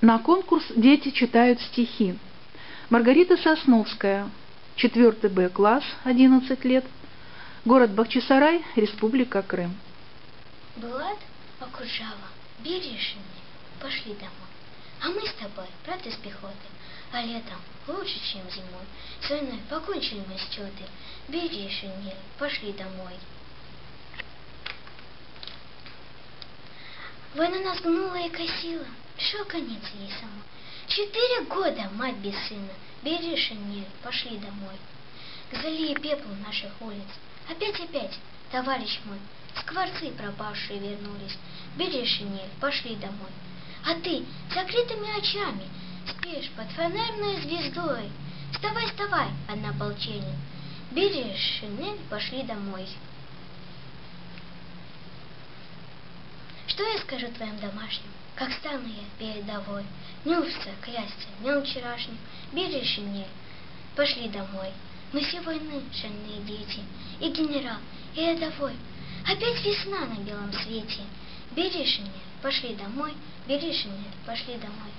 На конкурс дети читают стихи. Маргарита Сосновская, 4 Б класс, 11 лет, город Бахчисарай, Республика Крым. Булат Окружава, бережные, пошли домой. А мы с тобой, правда, с пехотой, а летом лучше, чем зимой. С войной покончили мы счеты, бережные, пошли домой. Война нас гнула и косила, пришел конец ей самой. Четыре года мать без сына, бери шинель, пошли домой. К зале пеплу наших улиц, опять-опять, товарищ мой, скворцы пропавшие вернулись, бери шинель, пошли домой. А ты закрытыми очами спишь под фонарной звездой. Вставай, вставай, однополченин, бери шинель, пошли домой. Что я скажу твоим домашним? Как стану я передовой? Ужаса клясться днем вчерашним. Бери шинель, пошли домой. Мы все войны, шальные дети, и генерал, и рядовой. Опять весна на белом свете. Бери шинель, пошли домой, бери шинель, пошли домой.